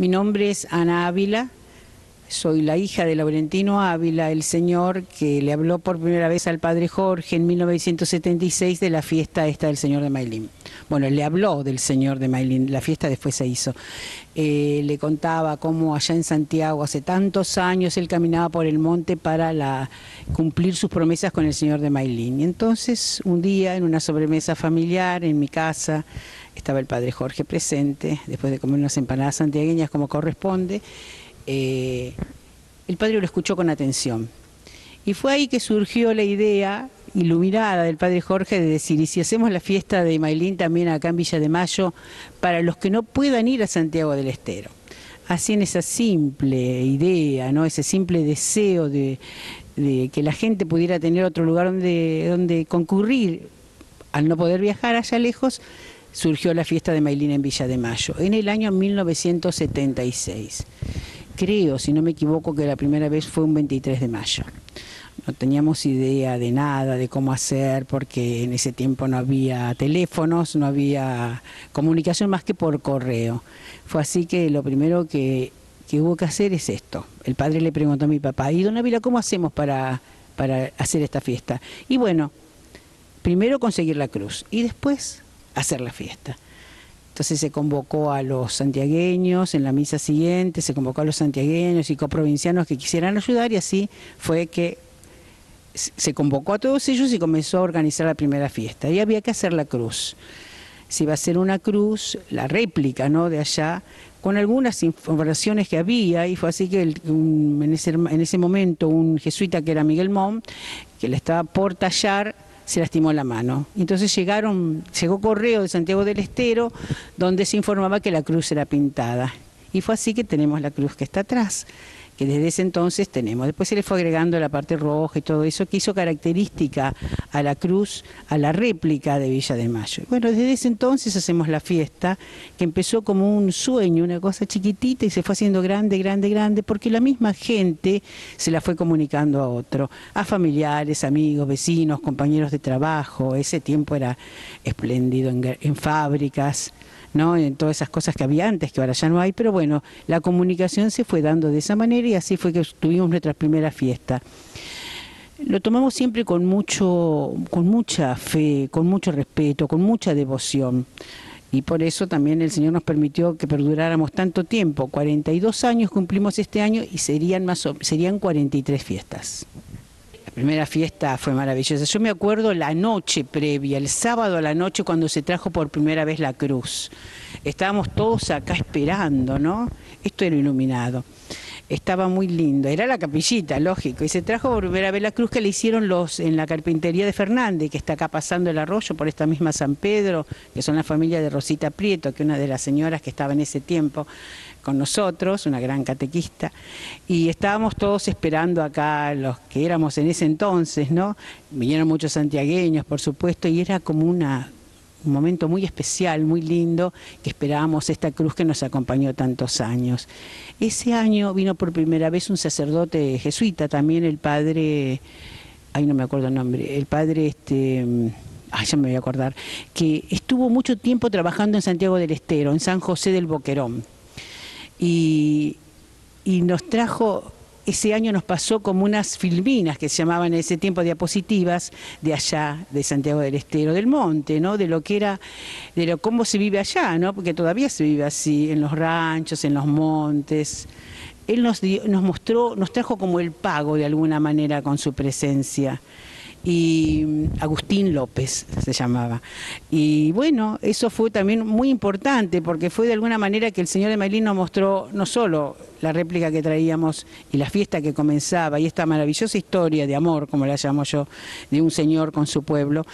Mi nombre es Ana Ávila, soy la hija de Laurentino Ávila, el señor que le habló por primera vez al padre Jorge en 1976 de la fiesta esta del señor de Mailín. Bueno, le habló del señor de Mailín, la fiesta después se hizo. Eh, le contaba cómo allá en Santiago hace tantos años él caminaba por el monte para la, cumplir sus promesas con el señor de Mailín. Y entonces un día en una sobremesa familiar en mi casa estaba el padre Jorge presente, después de comer unas empanadas santiagueñas como corresponde, eh, el padre lo escuchó con atención. Y fue ahí que surgió la idea iluminada del padre Jorge de decir, y si hacemos la fiesta de Mailín también acá en Villa de Mayo, para los que no puedan ir a Santiago del Estero. Así en esa simple idea, ¿no? ese simple deseo de, que la gente pudiera tener otro lugar donde, donde concurrir al no poder viajar allá lejos, surgió la fiesta de Mailín en Villa de Mayo, en el año 1976 creo, si no me equivoco, que la primera vez fue un 23 de mayo. No teníamos idea de nada, de cómo hacer, porque en ese tiempo no había teléfonos, no había comunicación más que por correo. Fue así que lo primero que, hubo que hacer es esto. El padre le preguntó a mi papá, ¿y don Ávila cómo hacemos para, para hacer esta fiesta? Y bueno, primero conseguir la cruz y después hacer la fiesta. Entonces se convocó a los santiagueños en la misa siguiente, se convocó a los santiagueños y coprovincianos que quisieran ayudar y así fue que se convocó a todos ellos y comenzó a organizar la primera fiesta. Y había que hacer la cruz. Se iba a hacer una cruz, la réplica ¿no? de allá, con algunas informaciones que había, y fue así que en, ese, en ese momento un jesuita que era Miguel Mont, que le estaba por tallar se lastimó la mano. Entonces llegaron, llegó correo de Santiago del Estero donde se informaba que la cruz era pintada. Y fue así que tenemos la cruz que está atrás que desde ese entonces tenemos. Después se le fue agregando la parte roja y todo eso que hizo característica a la cruz, a la réplica de Villa de Mayo. Bueno, desde ese entonces hacemos la fiesta, que empezó como un sueño, una cosa chiquitita y se fue haciendo grande, grande, grande, porque la misma gente se la fue comunicando a otro, a familiares, amigos, vecinos, compañeros de trabajo. Ese tiempo era espléndido en, en fábricas ¿no? en todas esas cosas que había antes, que ahora ya no hay, pero bueno, la comunicación se fue dando de esa manera y así fue que tuvimos nuestra primera fiesta. Lo tomamos siempre con mucho, con mucha fe, con mucho respeto, con mucha devoción. Y por eso también el Señor nos permitió que perduráramos tanto tiempo. 42 años cumplimos este año y serían más serían 43 fiestas. Primera fiesta fue maravillosa. Yo me acuerdo la noche previa, el sábado a la noche cuando se trajo por primera vez la cruz. Estábamos todos acá esperando, ¿no? Esto era iluminado. Estaba muy lindo. Era la capillita, lógico. Y se trajo por primera vez la cruz que le hicieron los en la carpintería de Fernández, que está acá pasando el arroyo por esta misma San Pedro, que son la familia de Rosita Prieto, que una de las señoras que estaba en ese tiempo con nosotros, una gran catequista, y estábamos todos esperando acá, los que éramos en ese entonces, ¿no? Vinieron muchos santiagueños, por supuesto, y era como una, un momento muy especial, muy lindo, que esperábamos esta cruz que nos acompañó tantos años. Ese año vino por primera vez un sacerdote jesuita, también el padre, ay no me acuerdo el nombre, el padre este ay, ya me voy a acordar, que estuvo mucho tiempo trabajando en Santiago del Estero, en San José del Boquerón y, nos trajo ese año nos pasó como unas filminas que se llamaban en ese tiempo diapositivas de allá, de Santiago del Estero, del monte, ¿no? De lo que era, de lo cómo se vive allá, ¿no? Porque todavía se vive así, en los ranchos, en los montes. Él nos, nos mostró, nos trajo como el pago de alguna manera con su presencia y mm, Agustín López se llamaba. Y bueno, eso fue también muy importante porque fue de alguna manera que el señor de Mailín nos mostró no solo la réplica que traíamos y la fiesta que comenzaba y esta maravillosa historia de amor, como la llamo yo, de un señor con su pueblo,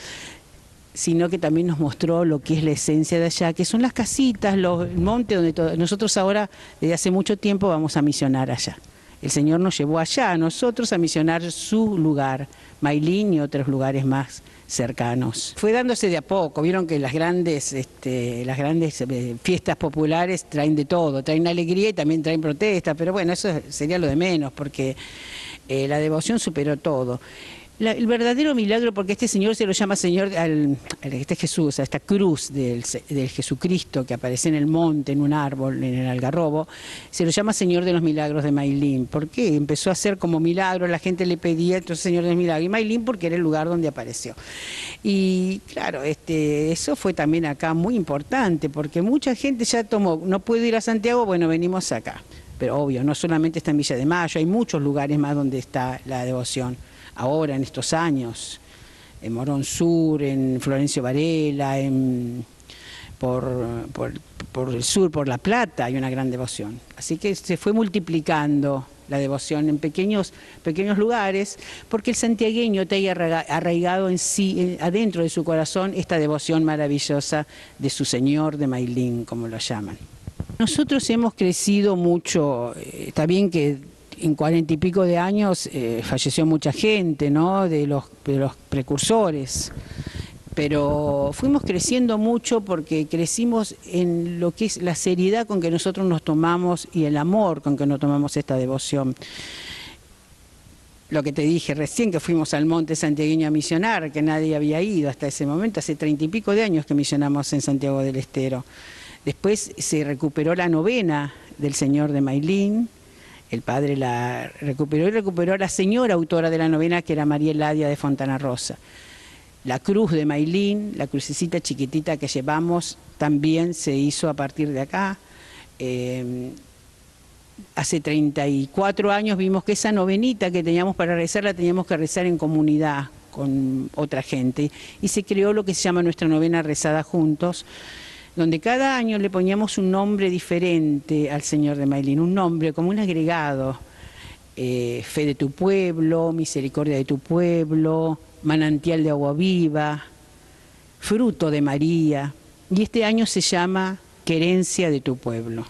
sino que también nos mostró lo que es la esencia de allá, que son las casitas, los montes donde nosotros ahora desde hace mucho tiempo vamos a misionar allá. El Señor nos llevó allá a nosotros a misionar su lugar, Mailín y otros lugares más cercanos. Fue dándose de a poco, vieron que las grandes, este, las grandes eh, fiestas populares traen de todo, traen alegría y también traen protesta, pero bueno, eso sería lo de menos, porque eh, la devoción superó todo. El verdadero milagro, porque este señor se lo llama señor, al, este Jesús, a esta cruz del, Jesucristo que aparece en el monte, en un árbol, en el algarrobo, se lo llama señor de los milagros de Mailín. ¿Por qué? Empezó a hacer como milagro, la gente le pedía, entonces señor de los milagros. Y Mailín porque era el lugar donde apareció. Y claro, este, eso fue también acá muy importante, porque mucha gente ya tomó, no puede ir a Santiago, bueno, venimos acá. Pero obvio, no solamente está en Villa de Mayo, hay muchos lugares más donde está la devoción ahora en estos años, en Morón Sur, en Florencio Varela, en, por, por, el sur, por La Plata, hay una gran devoción. Así que se fue multiplicando la devoción en pequeños, pequeños lugares, porque el santiagueño te haya arraigado en sí, adentro de su corazón, esta devoción maravillosa de su Señor de Mailín, como lo llaman. Nosotros hemos crecido mucho, eh, está bien que en cuarenta y pico de años eh, falleció mucha gente, ¿no? De los, de los precursores. Pero fuimos creciendo mucho porque crecimos en lo que es la seriedad con que nosotros nos tomamos y el amor con que nos tomamos esta devoción. Lo que te dije recién, que fuimos al monte santiagueño a misionar, que nadie había ido hasta ese momento, hace treinta y pico de años que misionamos en Santiago del Estero. Después se recuperó la novena del Señor de Mailín, el padre la recuperó y recuperó a la señora autora de la novena, que era María Eladia de Fontana Rosa. La cruz de Mailín, la crucecita chiquitita que llevamos, también se hizo a partir de acá. Eh, hace 34 años vimos que esa novenita que teníamos para rezar la teníamos que rezar en comunidad con otra gente y se creó lo que se llama nuestra novena rezada juntos donde cada año le poníamos un nombre diferente al Señor de Mailín, un nombre como un agregado, eh, fe de tu pueblo, misericordia de tu pueblo, manantial de agua viva, fruto de María, y este año se llama querencia de tu pueblo.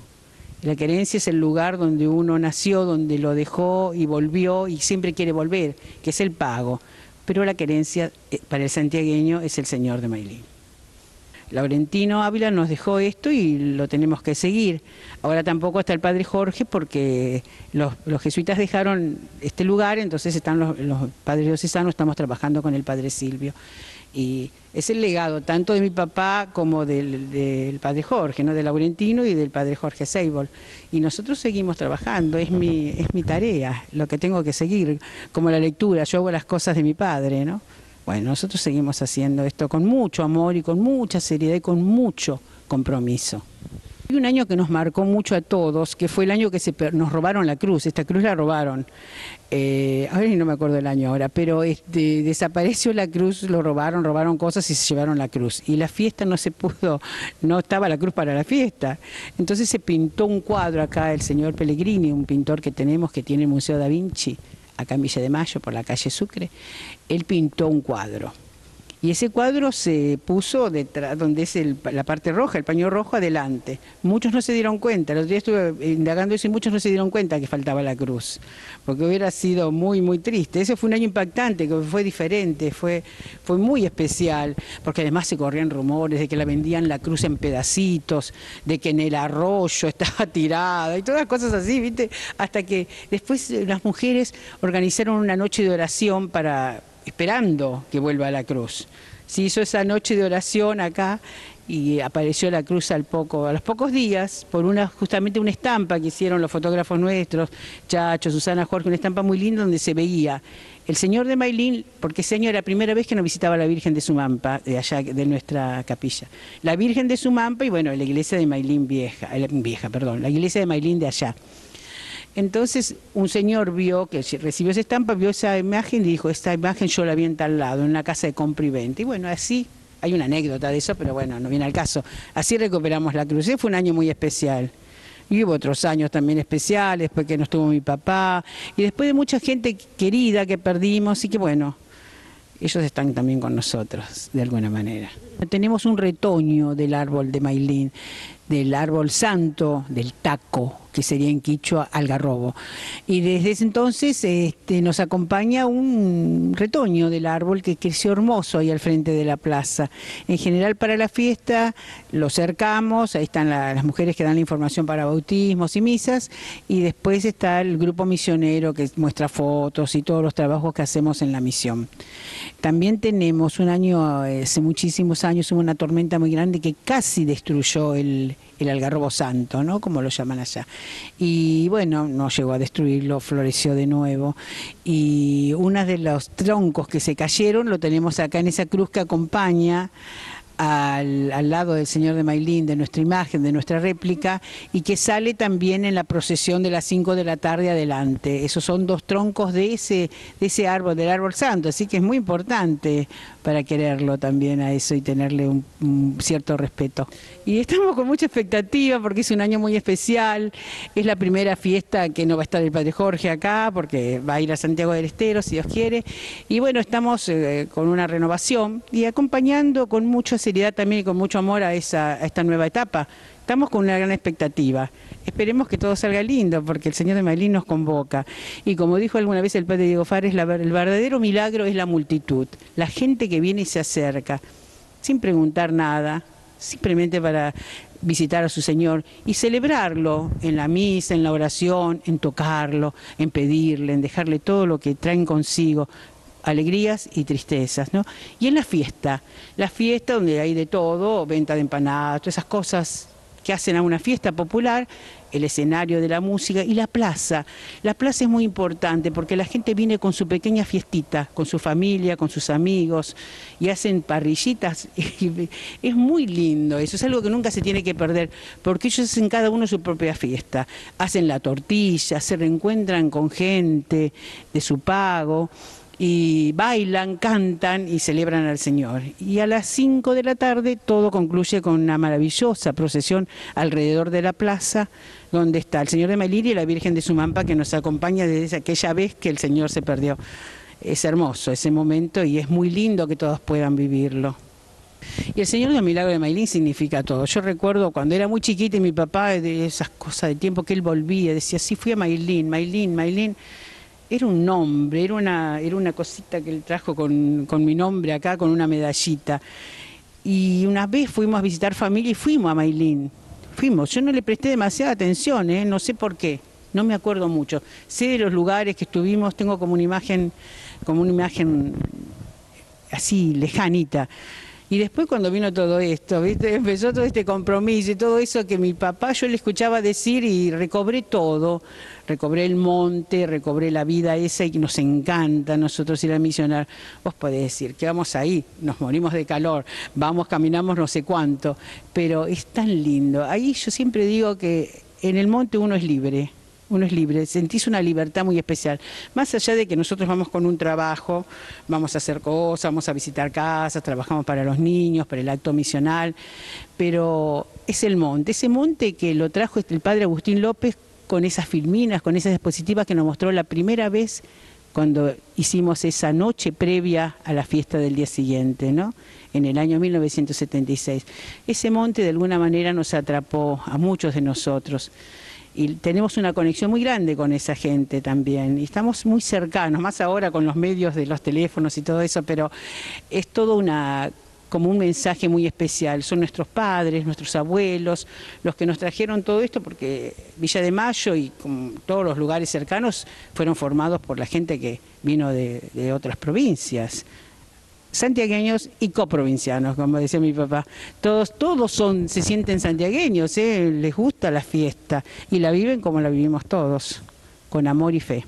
La querencia es el lugar donde uno nació, donde lo dejó y volvió y siempre quiere volver, que es el pago. Pero la querencia eh, para el santiagueño es el Señor de Mailín. Laurentino Ávila nos dejó esto y lo tenemos que seguir. Ahora tampoco está el padre Jorge porque los, jesuitas dejaron este lugar, entonces están los, padres diocesanos, estamos trabajando con el padre Silvio. Y es el legado tanto de mi papá como del, padre Jorge, ¿no? de Laurentino y del padre Jorge Seibol. Y nosotros seguimos trabajando, es mi tarea, lo que tengo que seguir, como la lectura, yo hago las cosas de mi padre, ¿no? Bueno, nosotros seguimos haciendo esto con mucho amor y con mucha seriedad y con mucho compromiso. Hay un año que nos marcó mucho a todos, que fue el año que se, nos robaron la cruz, esta cruz la robaron. Eh, ahora no me acuerdo el año ahora, pero este, desapareció la cruz, lo robaron, robaron cosas y se llevaron la cruz. Y la fiesta no se pudo, no estaba la cruz para la fiesta. Entonces se pintó un cuadro acá, el señor Pellegrini, un pintor que tenemos que tiene el Museo da Vinci, acá en de Mayo, por la calle Sucre, él pintó un cuadro. Y ese cuadro se puso detrás, donde es la parte roja, el paño rojo, adelante. Muchos no se dieron cuenta, los días estuve indagando eso y muchos no se dieron cuenta que faltaba la cruz, porque hubiera sido muy, muy triste. Ese fue un año impactante, que fue diferente, fue, fue muy especial, porque además se corrían rumores de que la vendían la cruz en pedacitos, de que en el arroyo estaba tirada y todas cosas así, ¿viste? Hasta que después las mujeres organizaron una noche de oración para esperando que vuelva a la cruz. Se hizo esa noche de oración acá y apareció la cruz al poco, a los pocos días, por una justamente una estampa que hicieron los fotógrafos nuestros, Chacho, Susana Jorge, una estampa muy linda donde se veía el señor de Mailín, porque ese era la primera vez que nos visitaba la Virgen de Sumampa, de allá, de nuestra capilla. La Virgen de Sumampa y bueno, la iglesia de Mailín vieja, eh, vieja, perdón, la iglesia de Mailín de allá. Entonces un señor vio, que recibió esa estampa, vio esa imagen y dijo, esta imagen yo la vi en tal lado, en una casa de compra y bueno, así, hay una anécdota de eso, pero bueno, no viene al caso. Así recuperamos la cruz. fue un año muy especial. Y hubo otros años también especiales, porque nos tuvo mi papá, y después de mucha gente querida que perdimos, y que bueno, ellos están también con nosotros, de alguna manera. Tenemos un retoño del árbol de Mailín. Del árbol santo, del taco, que sería en quichua algarrobo. Y desde ese entonces este, nos acompaña un retoño del árbol que creció hermoso ahí al frente de la plaza. En general para la fiesta lo cercamos, ahí están las mujeres que dan la información para bautismos y misas, y después está el grupo misionero que muestra fotos y todos los trabajos que hacemos en la misión. También tenemos un año, hace muchísimos años, hubo una tormenta muy grande que casi destruyó el, el algarrobo santo, ¿no? Como lo llaman allá. Y bueno, no llegó a destruirlo, floreció de nuevo. Y uno de los troncos que se cayeron lo tenemos acá en esa cruz que acompaña al, lado del Señor de Mailín, de nuestra imagen, de nuestra réplica, y que sale también en la procesión de las 5 de la tarde adelante. Esos son dos troncos de ese, de ese árbol, del árbol santo, así que es muy importante para quererlo también a eso y tenerle un, cierto respeto. Y estamos con mucha expectativa porque es un año muy especial, es la primera fiesta que no va a estar el Padre Jorge acá, porque va a ir a Santiago del Estero, si Dios quiere, y bueno, estamos eh, con una renovación y acompañando con muchos también con mucho amor a, esta nueva etapa. Estamos con una gran expectativa. Esperemos que todo salga lindo, porque el Señor de Mailín nos convoca. Y como dijo alguna vez el padre Diego Fares, el verdadero milagro es la multitud, la gente que viene y se acerca, sin preguntar nada, simplemente para visitar a su Señor y celebrarlo en la misa, en la oración, en tocarlo, en pedirle, en dejarle todo lo que traen consigo, alegrías y tristezas, ¿no? Y en la fiesta, la fiesta donde hay de todo, venta de empanadas, todas esas cosas que hacen a una fiesta popular, el escenario de la música y la plaza. La plaza es muy importante porque la gente viene con su pequeña fiestita, con su familia, con sus amigos y hacen parrillitas. es muy lindo, eso es algo que nunca se tiene que perder porque ellos hacen cada uno su propia fiesta. Hacen la tortilla, se reencuentran con gente de su pago y bailan, cantan y celebran al Señor. Y a las 5 de la tarde todo concluye con una maravillosa procesión alrededor de la plaza donde está el Señor de Mailiri y la Virgen de Sumampa que nos acompaña desde aquella vez que el Señor se perdió. Es hermoso ese momento y es muy lindo que todos puedan vivirlo. Y el Señor del Milagro de Mailín significa todo. Yo recuerdo cuando era muy chiquita y mi papá, de esas cosas de tiempo que él volvía, decía, sí, fui a Mailín, Mailín, Mailín era un nombre, era una, era una cosita que él trajo con, mi nombre acá, con una medallita. Y una vez fuimos a visitar familia y fuimos a Mailín. Fuimos, yo no le presté demasiada atención, ¿eh? no sé por qué, no me acuerdo mucho. Sé de los lugares que estuvimos, tengo como una imagen, como una imagen así, lejanita. Y después cuando vino todo esto, ¿viste? empezó todo este compromiso y todo eso que mi papá yo le escuchaba decir y recobré todo, recobré el monte, recobré la vida esa y nos encanta nosotros ir a misionar. Vos podés decir que vamos ahí, nos morimos de calor, vamos, caminamos no sé cuánto, pero es tan lindo. Ahí yo siempre digo que en el monte uno es libre uno es libre, sentís una libertad muy especial. Más allá de que nosotros vamos con un trabajo, vamos a hacer cosas, vamos a visitar casas, trabajamos para los niños, para el acto misional, pero es el monte, ese monte que lo trajo el padre Agustín López con esas filminas, con esas dispositivas que nos mostró la primera vez cuando hicimos esa noche previa a la fiesta del día siguiente, ¿no? en el año 1976. Ese monte de alguna manera nos atrapó a muchos de nosotros y tenemos una conexión muy grande con esa gente también y estamos muy cercanos, más ahora con los medios de los teléfonos y todo eso, pero es todo una como un mensaje muy especial. Son nuestros padres, nuestros abuelos, los que nos trajeron todo esto, porque Villa de Mayo y todos los lugares cercanos fueron formados por la gente que vino de, de otras provincias santiagueños y coprovincianos, como decía mi papá. Todos, todos son, se sienten santiagueños, ¿eh? les gusta la fiesta y la viven como la vivimos todos, con amor y fe.